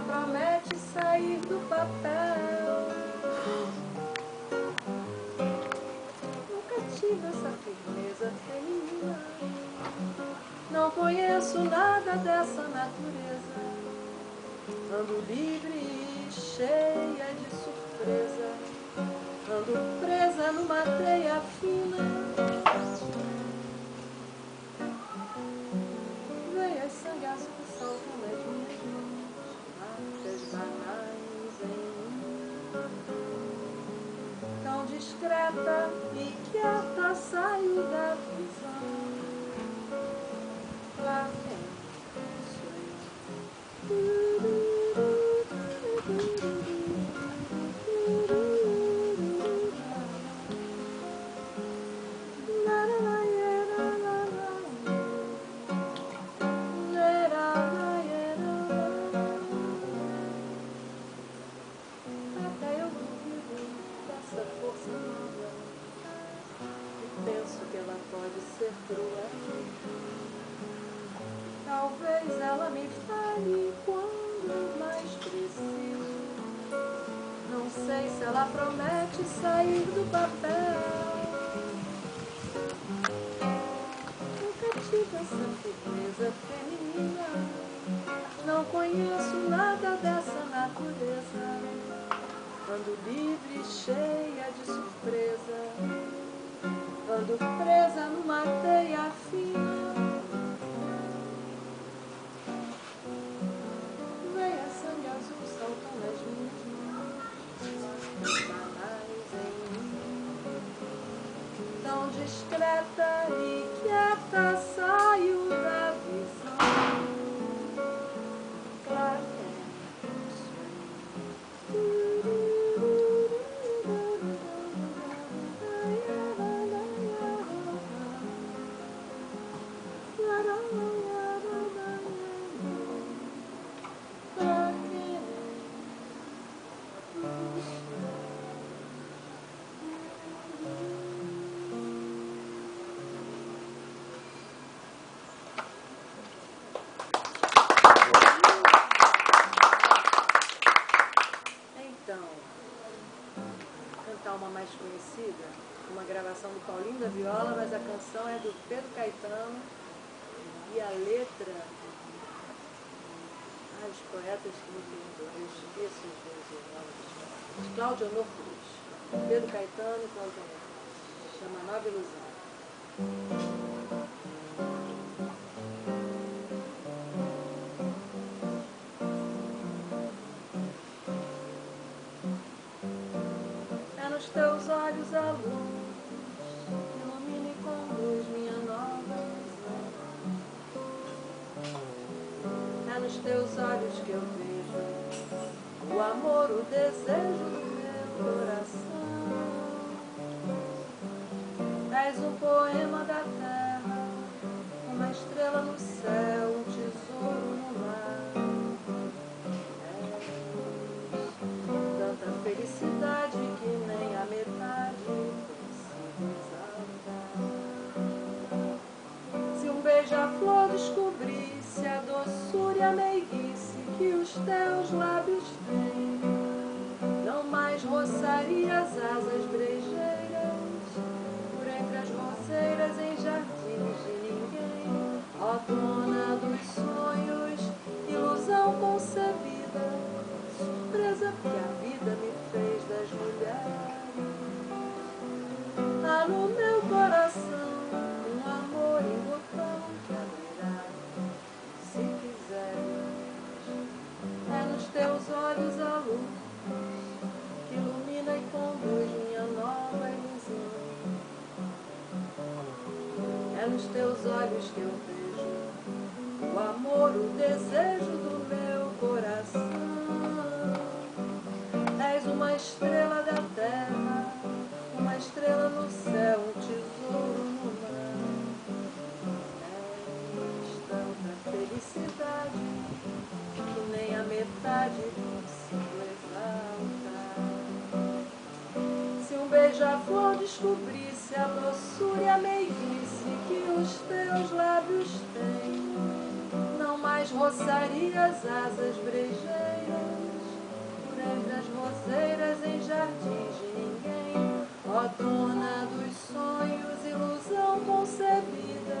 promete sair do papel. Nunca tive essa firmeza feminina. Não conheço nada dessa natureza. Ando livre e cheia de surpresa. Ando presa numa teia fina. Discreta e quieta saio da Talvez ela me fale quando mais preciso. Não sei se ela promete sair do papel. Nunca tive essa firmeza feminina. Não conheço nada dessa natureza. Ando livre, cheia de surpresa. Ando presa numa teia fina. Discreta e canção é do Pedro Caetano e a letra. Ah, os poetas que me perdoam, eu esqueço os nomes. Cláudio Honor Cruz. Pedro Caetano e Cláudio Honor Cruz. Chama Nova Ilusão. É nos teus olhos a luz, nos teus olhos que eu vejo o amor, o desejo do meu coração. És um poema da terra, uma estrela no céu, a meiguice que os teus lábios têm, não mais roçaria as asas brejeiras por entre as roseiras em jardins de ninguém. Ó dona Nos teus olhos que eu vejo já vou descobrir se a doçura e a meiguice que os teus lábios têm não mais roçaria as asas brejeiras, por entre as roseiras em jardins de ninguém, ó dona dos sonhos, ilusão concebida.